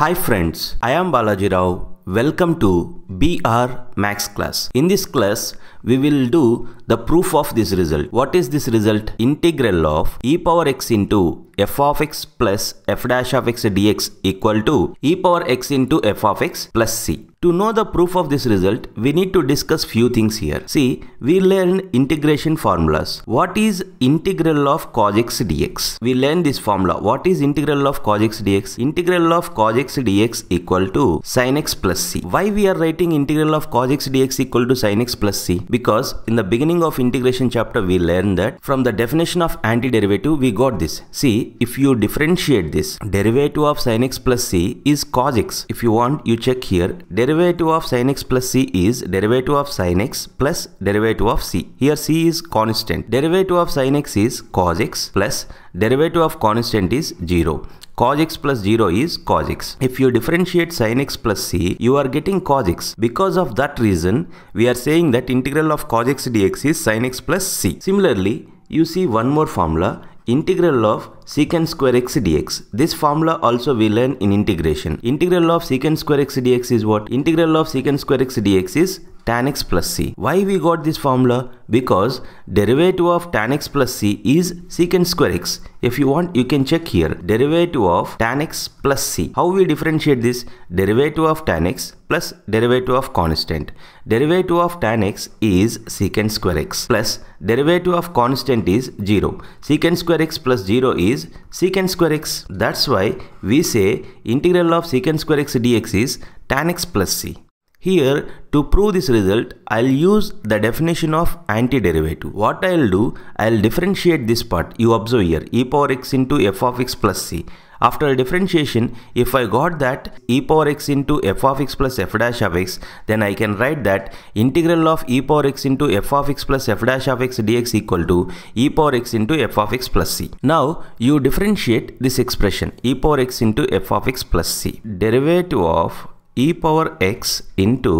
Hi friends, I am Balaji Rao. Welcome to BR Maths class. In this class, we will do the proof of this result. What is this result? Integral of e power x into f of x plus f dash of x dx equal to e power x into f of x plus c. To know the proof of this result, we need to discuss few things here. See, we learned integration formulas. What is integral of cos x dx? We learned this formula. What is integral of cos x dx? Integral of cos x dx equal to sin x plus c. Why we are writing integral of cos x dx equal to sin x plus c? Because in the beginning of integration chapter, we learned that from the definition of antiderivative, we got this. See, if you differentiate this, derivative of sin x plus c is cos x. If you want, you check here. Of sin x plus c is derivative of sin x plus derivative of c. Here c is constant. Derivative of sin x is cos x plus derivative of constant is 0 cos x plus 0 is cos x. If you differentiate sin x plus c, you are getting cos x. Because of that reason, we are saying that integral of cos x dx is sin x plus c. Similarly, you see one more formula integral of secant square x dx. This formula also we learn in integration. Integral of secant square x dx is what? Integral of secant square x dx is tan x plus c. Why we got this formula? Because derivative of tan x plus c is secant square x. If you want, you can check here. Derivative of tan x plus c. How we differentiate this? Derivative of tan x plus derivative of constant. Derivative of tan x is secant square x plus derivative of constant is 0. Secant square x plus 0 is secant square x. That's why we say integral of secant square x dx is tan x plus c. Here, to prove this result, I'll use the definition of antiderivative. What I'll do, I'll differentiate this part. You observe here, e power x into f of x plus c. After differentiation, if I got that e power x into f of x plus f dash of x, then I can write that integral of e power x into f of x plus f dash of x dx equal to e power x into f of x plus c. Now, you differentiate this expression e power x into f of x plus c. Derivative of e power x into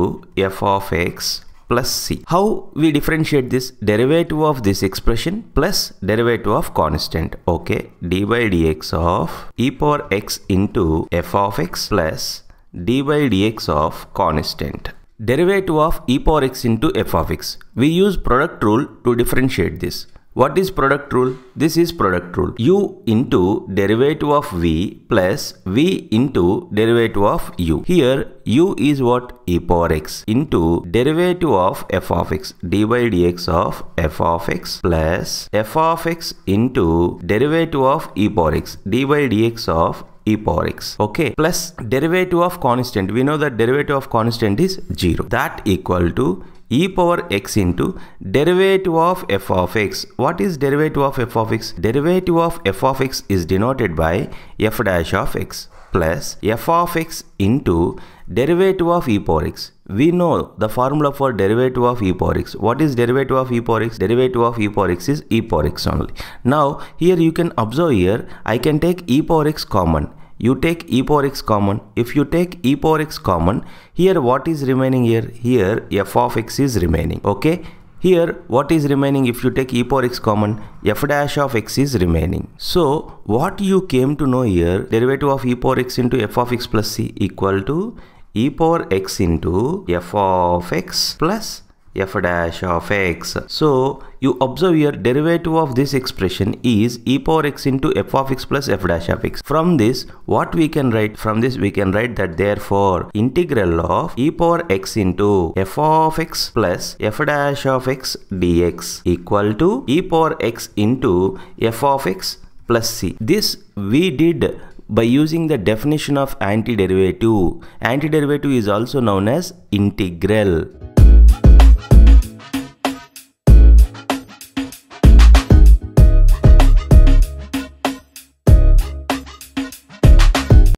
f of x plus c. How we differentiate this? Derivative of this expression plus derivative of constant. Okay. d by dx of e power x into f of x plus d by dx of constant. Derivative of e power x into f of x. We use product rule to differentiate this. What is product rule? This is product rule. u into derivative of v plus v into derivative of u. Here u is what? e power x into derivative of f of x d by dx of f of x plus f of x into derivative of e power x d by dx of e power x okay plus derivative of constant we know that derivative of constant is 0 that equal to e power x into derivative of f of x. What is derivative of f of x? Derivative of f of x is denoted by f dash of x plus f of x into derivative of e power x. We know the formula for derivative of e power x. What is derivative of e power x? Derivative of e power x is e power x only. Now here you can observe here I can take e power x common you take e power x common. If you take e power x common, here what is remaining here? Here f of x is remaining. Okay. Here what is remaining if you take e power x common? f dash of x is remaining. So what you came to know here, derivative of e power x into f of x plus c equal to e power x into f of x plus f dash of x. So you observe here derivative of this expression is e power x into f of x plus f dash of x. From this what we can write? From this we can write that therefore integral of e power x into f of x plus f dash of x dx equal to e power x into f of x plus c. This we did by using the definition of antiderivative. Antiderivative is also known as integral.